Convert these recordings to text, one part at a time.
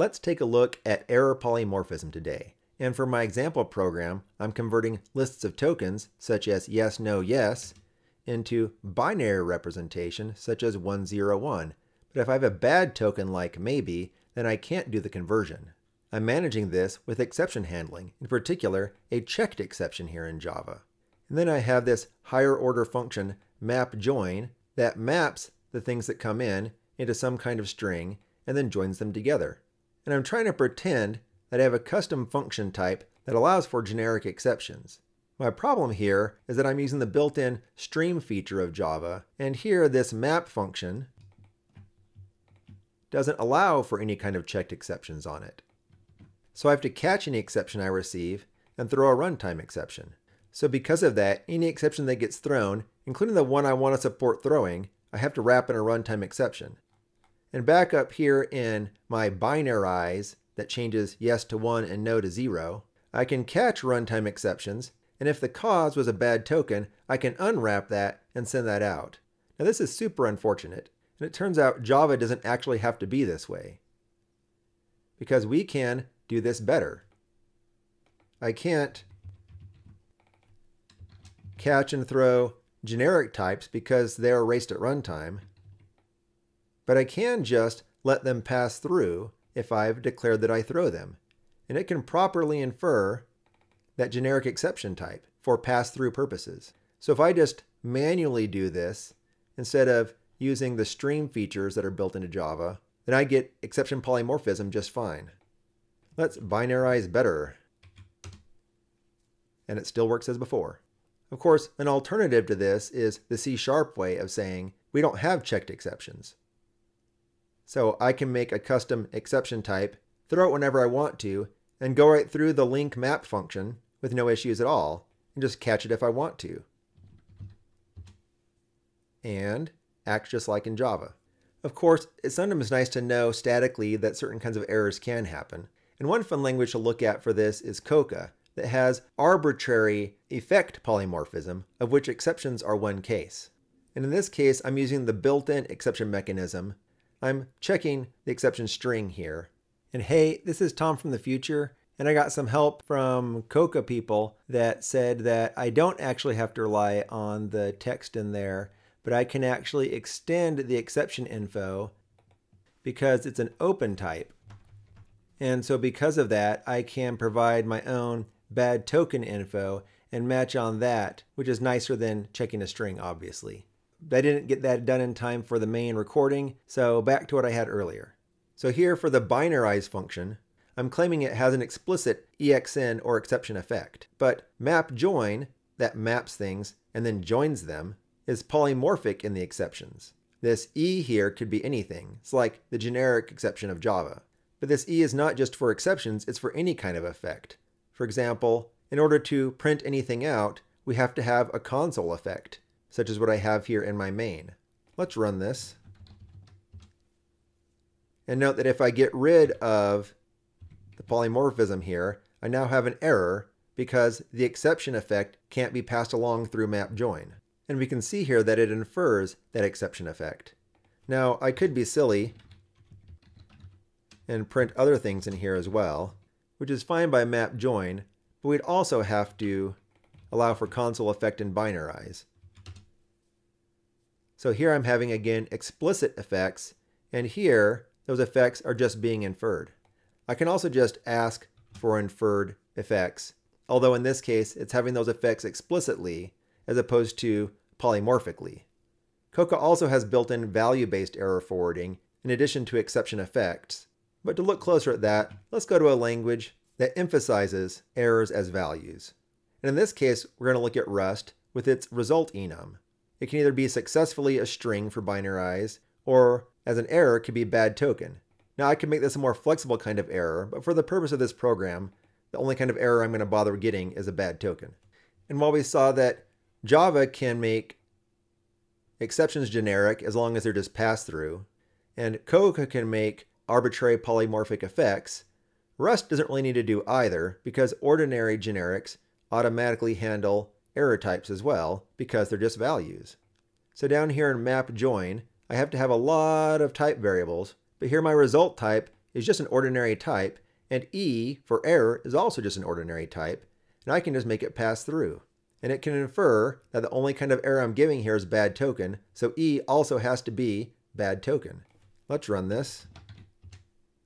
Let's take a look at error polymorphism today. And for my example program, I'm converting lists of tokens, such as yes, no, yes, into binary representation, such as 101. But if I have a bad token like maybe, then I can't do the conversion. I'm managing this with exception handling, in particular, a checked exception here in Java. And then I have this higher order function map join that maps the things that come in into some kind of string and then joins them together. And I'm trying to pretend that I have a custom function type that allows for generic exceptions. My problem here is that I'm using the built-in stream feature of Java, and here this map function doesn't allow for any kind of checked exceptions on it. So I have to catch any exception I receive and throw a runtime exception. So because of that, any exception that gets thrown, including the one I want to support throwing, I have to wrap in a runtime exception. And back up here in my binarize that changes yes to 1 and no to 0, I can catch runtime exceptions, and if the cause was a bad token, I can unwrap that and send that out. Now this is super unfortunate, and it turns out Java doesn't actually have to be this way. Because we can do this better. I can't catch and throw generic types because they're erased at runtime, but I can just let them pass through if I've declared that I throw them. And it can properly infer that generic exception type for pass-through purposes. So if I just manually do this, instead of using the stream features that are built into Java, then I get exception polymorphism just fine. Let's binarize better. And it still works as before. Of course, an alternative to this is the C-sharp way of saying we don't have checked exceptions. So I can make a custom exception type, throw it whenever I want to, and go right through the LINQ map function with no issues at all, and just catch it if I want to. And acts just like in Java. Of course, it's sometimes nice to know statically that certain kinds of errors can happen. And one fun language to look at for this is Koka, that has arbitrary effect polymorphism, of which exceptions are one case. And in this case, I'm using the built-in exception mechanism. I'm checking the exception string here. And hey, this is Tom from the future, and I got some help from Koka people that said that I don't actually have to rely on the text in there, but I can actually extend the exception info because it's an open type. And so because of that, I can provide my own bad token info and match on that, which is nicer than checking a string, obviously. I didn't get that done in time for the main recording, so back to what I had earlier. So here for the binarize function, I'm claiming it has an explicit EXN or exception effect. But map join, that maps things and then joins them, is polymorphic in the exceptions. This E here could be anything. It's like the generic exception of Java. But this E is not just for exceptions, it's for any kind of effect. For example, in order to print anything out, we have to have a console effect, such as what I have here in my main. Let's run this. And note that if I get rid of the polymorphism here, I now have an error because the exception effect can't be passed along through map join. And we can see here that it infers that exception effect. Now, I could be silly and print other things in here as well, which is fine by map join, but we'd also have to allow for console effect and binarize. So here I'm having again explicit effects, and here those effects are just being inferred. I can also just ask for inferred effects, although in this case it's having those effects explicitly as opposed to polymorphically. Koka also has built-in value-based error forwarding in addition to exception effects, but to look closer at that, let's go to a language that emphasizes errors as values. And in this case, we're going to look at Rust with its result enum. It can either be successfully a string for binarize, or as an error it could be a bad token. Now I can make this a more flexible kind of error, but for the purpose of this program, the only kind of error I'm going to bother getting is a bad token. And while we saw that Java can make exceptions generic as long as they're just passed through, and Koka can make arbitrary polymorphic effects, Rust doesn't really need to do either because ordinary generics automatically handle error types as well because they're just values. So down here in map join, I have to have a lot of type variables, but here my result type is just an ordinary type, and E for error is also just an ordinary type, and I can just make it pass through. And it can infer that the only kind of error I'm giving here is bad token, so E also has to be bad token. Let's run this.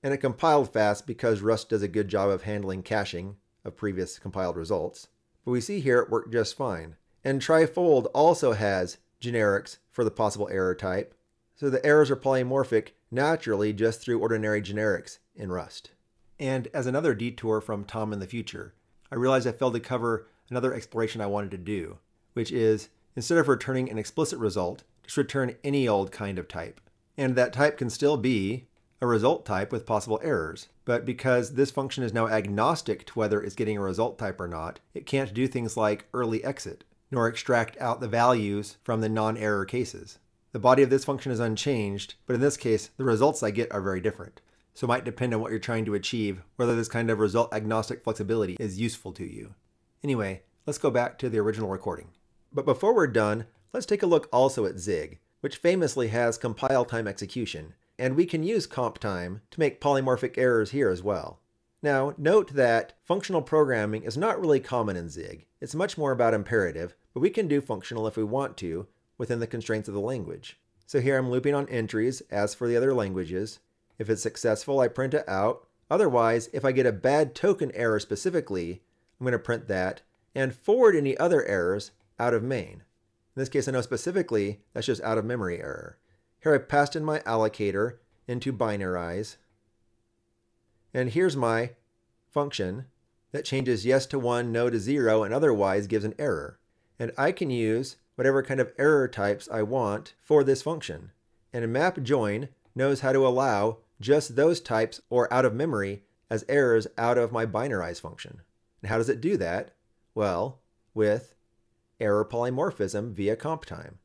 And it compiled fast because Rust does a good job of handling caching of previous compiled results. But we see here it worked just fine. And try_fold also has generics for the possible error type, so the errors are polymorphic naturally just through ordinary generics in Rust. And as another detour from Tom in the future, I realized I failed to cover another exploration I wanted to do, which is instead of returning an explicit result, just return any old kind of type. And that type can still be a result type with possible errors. But because this function is now agnostic to whether it's getting a result type or not, it can't do things like early exit, nor extract out the values from the non-error cases. The body of this function is unchanged, but in this case, the results I get are very different. So it might depend on what you're trying to achieve, whether this kind of result agnostic flexibility is useful to you. Anyway, let's go back to the original recording. But before we're done, let's take a look also at Zig, which famously has compile time execution, and we can use comptime to make polymorphic errors here as well. Now, note that functional programming is not really common in Zig. It's much more about imperative, but we can do functional if we want to within the constraints of the language. So here I'm looping on entries as for the other languages. If it's successful, I print it out. Otherwise, if I get a bad token error specifically, I'm going to print that and forward any other errors out of main. In this case, I know specifically that's just out of memory error. Here I passed in my allocator into binarize. And here's my function that changes yes to 1, no to 0, and otherwise gives an error. And I can use whatever kind of error types I want for this function. And a map join knows how to allow just those types or out of memory as errors out of my binarize function. And how does it do that? Well, with error polymorphism via comptime.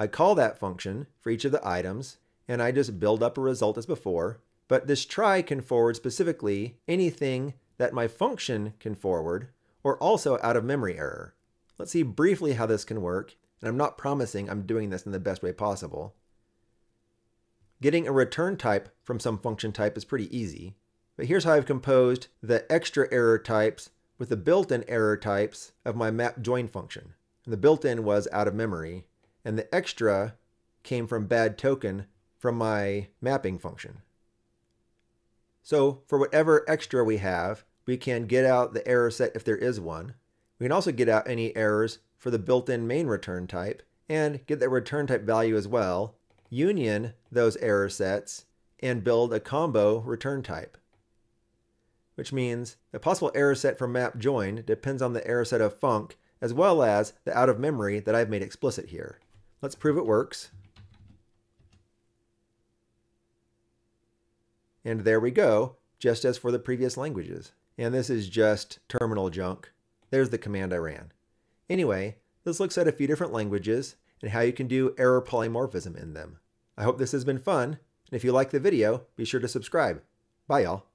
I call that function for each of the items, and I just build up a result as before, but this try can forward specifically anything that my function can forward, or also out of memory error. Let's see briefly how this can work, and I'm not promising I'm doing this in the best way possible. Getting a return type from some function type is pretty easy, but here's how I've composed the extra error types with the built-in error types of my map join function. And the built-in was out of memory, and the extra came from bad token from my mapping function. So for whatever extra we have, we can get out the error set if there is one. We can also get out any errors for the built-in main return type and get that return type value as well, union those error sets, and build a combo return type which means the possible error set for map join depends on the error set of func as well as the out of memory that I've made explicit here. Let's prove it works. And there we go, just as for the previous languages. And this is just terminal junk. There's the command I ran. Anyway, this looks at a few different languages and how you can do error polymorphism in them. I hope this has been fun, and if you like the video, be sure to subscribe. Bye y'all.